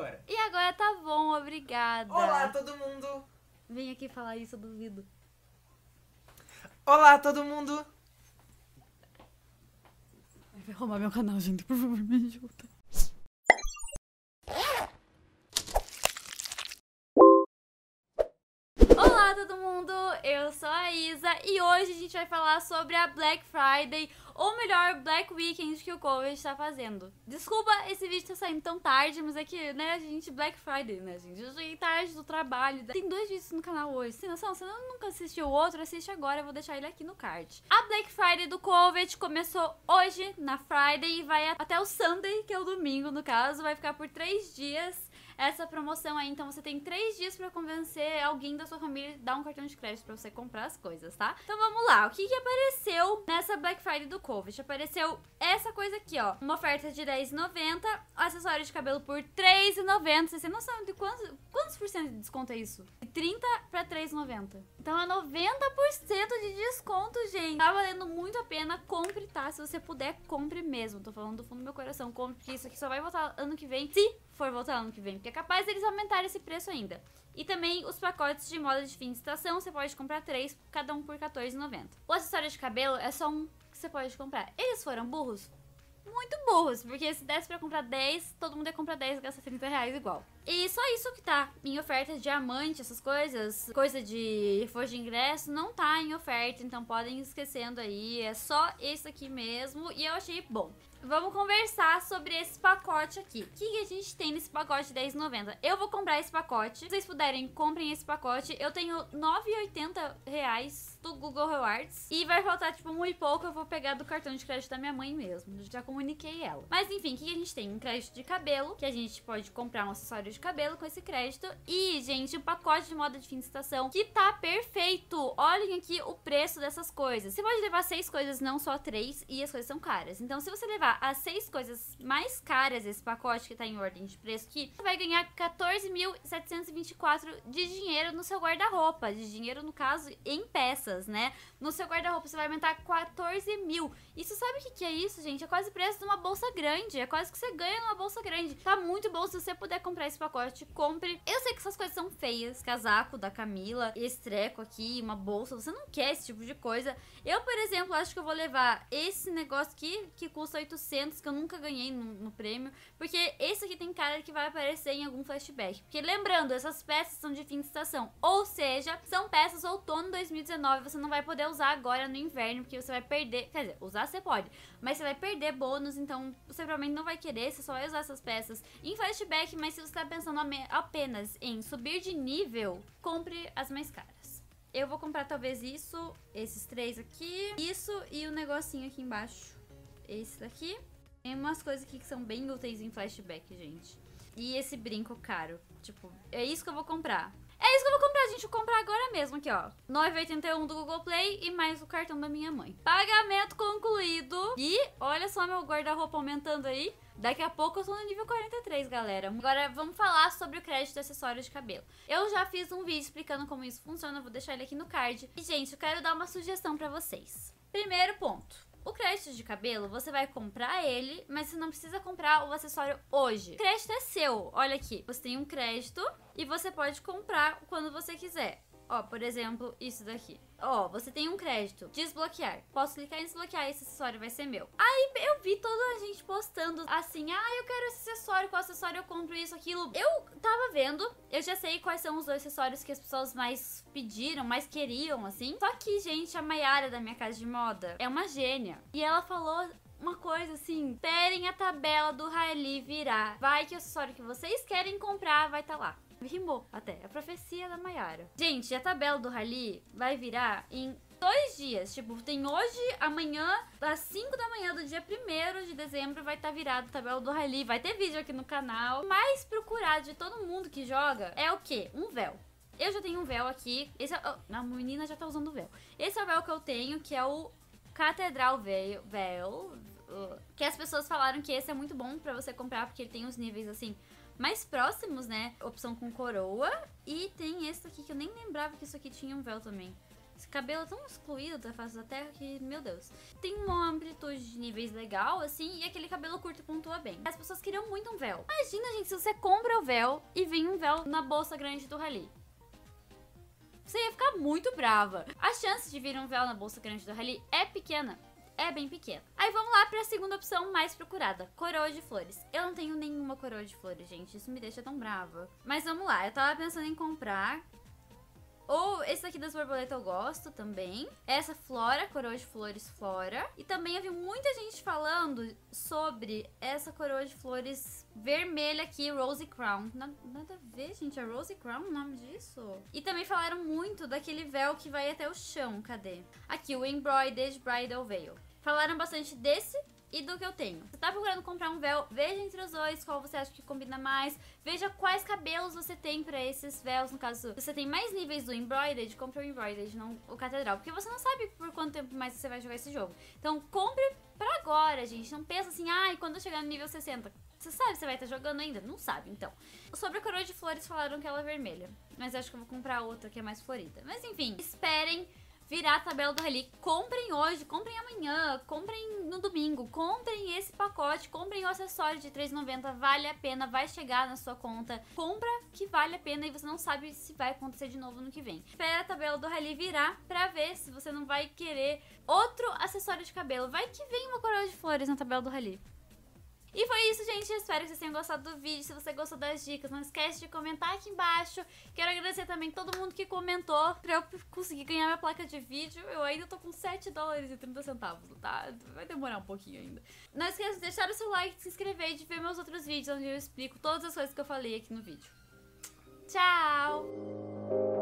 agora. E agora tá bom, obrigada. Olá, todo mundo! Vem aqui falar isso, eu duvido. Olá, todo mundo! Vai arrumar meu canal, gente, por favor, me ajuda. Olá todo mundo, eu sou a Isa e hoje a gente vai falar sobre a Black Friday, ou melhor, Black Weekend que o Covid está fazendo. Desculpa esse vídeo tá saindo tão tarde, mas é que, né, a gente, Black Friday, né, gente? Eu cheguei tarde do trabalho. Tem dois vídeos no canal hoje. Se você nunca assistiu o outro, assiste agora, eu vou deixar ele aqui no card. A Black Friday do Covid começou hoje, na Friday, e vai até o Sunday, que é o domingo, no caso, vai ficar por três dias essa promoção aí. Então você tem três dias pra convencer alguém da sua família a dar um cartão de crédito pra você comprar as coisas, tá? Então vamos lá. O que que apareceu nessa Black Friday do Covid? Apareceu essa coisa aqui, ó. Uma oferta de R$10,90, acessório de cabelo por R$3,90. Vocês têm noção de quantos, quantos por cento de desconto é isso? De 30 pra R$3,90. Então é 90% de desconto, gente. Tá valendo muito a pena. Compre, tá? Se você puder, compre mesmo. Tô falando do fundo do meu coração. Compre, porque isso aqui só vai voltar ano que vem. Se for voltar ano que vem, porque é capaz deles aumentarem esse preço ainda. E também os pacotes de moda de fim de estação, você pode comprar três, cada um por R$14,90. O acessório de cabelo é só um que você pode comprar. Eles foram burros? Muito burros, porque se desse pra comprar 10, todo mundo ia comprar 10 e gasta 30 reais igual. E só isso que tá em oferta, diamante, essas coisas, coisa de reforço de ingresso, não tá em oferta, então podem ir esquecendo aí, é só esse aqui mesmo, e eu achei bom. Vamos conversar sobre esse pacote aqui. O que, que a gente tem nesse pacote de R$10,90? Eu vou comprar esse pacote. Se vocês puderem, comprem esse pacote. Eu tenho R$9,80 do Google Rewards. E vai faltar, tipo, muito pouco. Eu vou pegar do cartão de crédito da minha mãe mesmo. Já comuniquei ela. Mas, enfim, o que, a gente tem? Um crédito de cabelo, que a gente pode comprar um acessório de cabelo com esse crédito. E, gente, um pacote de moda de fim de estação, que tá perfeito. Olhem aqui o preço dessas coisas. Você pode levar seis coisas, não só três. E as coisas são caras. Então, se você levar as seis coisas mais caras desse pacote que tá em ordem de preço aqui, você vai ganhar 14.724 de dinheiro no seu guarda-roupa. De dinheiro, no caso, em peças, né? No seu guarda-roupa você vai aumentar 14 mil. Isso sabe o que, que é isso, gente? É quase o preço de uma bolsa grande. É quase que você ganha numa bolsa grande. Tá muito bom. Se você puder comprar esse pacote, compre. Eu sei que essas coisas são feias. Casaco da Camila, esse treco aqui, uma bolsa. Você não quer esse tipo de coisa. Eu, por exemplo, acho que eu vou levar esse negócio aqui, que custa 800, que eu nunca ganhei no, no prêmio. Porque esse aqui tem cara que vai aparecer em algum flashback. Porque lembrando, essas peças são de fim de estação. Ou seja, são peças outono 2019. Você não vai poder usar agora no inverno, porque você vai perder. Quer dizer, usar você pode, mas você vai perder bônus, então você provavelmente não vai querer, você só vai usar essas peças em flashback. Mas se você está pensando apenas em subir de nível, compre as mais caras. Eu vou comprar talvez isso, esses três aqui, isso e o negocinho aqui embaixo. Esse daqui. Tem umas coisas aqui que são bem úteis em flashback, gente. E esse brinco caro. Tipo, é isso que eu vou comprar. É isso que eu vou comprar, gente. Comprar agora mesmo aqui, ó. 9,81 do Google Play e mais o cartão da minha mãe. Pagamento concluído. E olha só meu guarda-roupa aumentando aí. Daqui a pouco eu tô no nível 43, galera. Agora vamos falar sobre o crédito de acessórios de cabelo. Eu já fiz um vídeo explicando como isso funciona, vou deixar ele aqui no card. E, gente, eu quero dar uma sugestão pra vocês. Primeiro ponto. O crédito de cabelo, você vai comprar ele, mas você não precisa comprar o acessório hoje. O crédito é seu. Olha aqui, você tem um crédito e você pode comprar quando você quiser. Ó, por exemplo, isso daqui. Ó, você tem um crédito. Desbloquear. Posso clicar em desbloquear esse acessório vai ser meu. Aí eu vi toda a gente postando assim: ah, eu quero esse acessório, qual acessório eu compro isso, aquilo. Eu tava vendo, eu já sei quais são os dois acessórios que as pessoas mais pediram, mais queriam, assim. Só que, gente, a Mayara da minha casa de moda é uma gênia. E ela falou uma coisa assim: esperem a tabela do Riley virar. Vai que o acessório que vocês querem comprar vai estar tá lá. Rimou até. A profecia da Maiara. Gente, a tabela do Rally vai virar em dois dias. Tipo, tem hoje, amanhã, às 5 da manhã do dia 1 de dezembro, vai estar tá virado a tabela do Rally. Vai ter vídeo aqui no canal. O mais procurado de todo mundo que joga é o quê? Um véu. Eu já tenho um véu aqui. Esse é, oh, a menina já tá usando o véu. Esse é o véu que eu tenho, que é o Catedral Véu. véu que as pessoas falaram que esse é muito bom para você comprar, porque ele tem os níveis assim mais próximos, né? Opção com coroa. E tem esse aqui que eu nem lembrava que isso aqui tinha um véu também. Esse cabelo é tão excluído da face da terra que, meu Deus. Tem uma amplitude de níveis legal, assim, e aquele cabelo curto pontua bem. As pessoas queriam muito um véu. Imagina, gente, se você compra o véu e vem um véu na bolsa grande do Rally. Você ia ficar muito brava. A chance de vir um véu na bolsa grande do Rally é pequena é bem pequena. Aí vamos lá para a segunda opção mais procurada, coroa de flores. Eu não tenho nenhuma coroa de flores, gente, isso me deixa tão brava. Mas vamos lá, eu tava pensando em comprar ou esse daqui das borboletas eu gosto também. Essa Flora, coroa de flores Flora. E também havia muita gente falando sobre essa coroa de flores vermelha aqui, Rose Crown. Nada, nada a ver, gente. É Rose Crown o nome disso? E também falaram muito daquele véu que vai até o chão. Cadê? Aqui, o Embroidered Bridal Veil. Falaram bastante desse e do que eu tenho. Você tá procurando comprar um véu, veja entre os dois qual você acha que combina mais. Veja quais cabelos você tem para esses véus. No caso, você tem mais níveis do Embroidered, compre o Embroidered, não o Catedral. Porque você não sabe por quanto tempo mais você vai jogar esse jogo. Então, compre pra agora, gente. Não pensa assim, ai, ah, quando eu chegar no nível 60. Você sabe se vai estar jogando ainda? Não sabe, então. Sobre a coroa de flores, falaram que ela é vermelha. Mas acho que eu vou comprar outra que é mais florida. Mas enfim, esperem virar a tabela do Rally. Comprem hoje, comprem amanhã, comprem no domingo, comprem esse pacote, comprem o acessório de R$3,90, vale a pena, vai chegar na sua conta. Compra que vale a pena e você não sabe se vai acontecer de novo no que vem. Espera a tabela do Rally virar pra ver se você não vai querer outro acessório de cabelo. Vai que vem uma coroa de flores na tabela do Rally. E foi isso, gente. Espero que vocês tenham gostado do vídeo. Se você gostou das dicas, não esquece de comentar aqui embaixo. Quero agradecer também todo mundo que comentou pra eu conseguir ganhar minha placa de vídeo. Eu ainda tô com 7 dólares e 30 centavos, tá? Vai demorar um pouquinho ainda. Não esqueça de deixar o seu like, de se inscrever e de ver meus outros vídeos onde eu explico todas as coisas que eu falei aqui no vídeo. Tchau!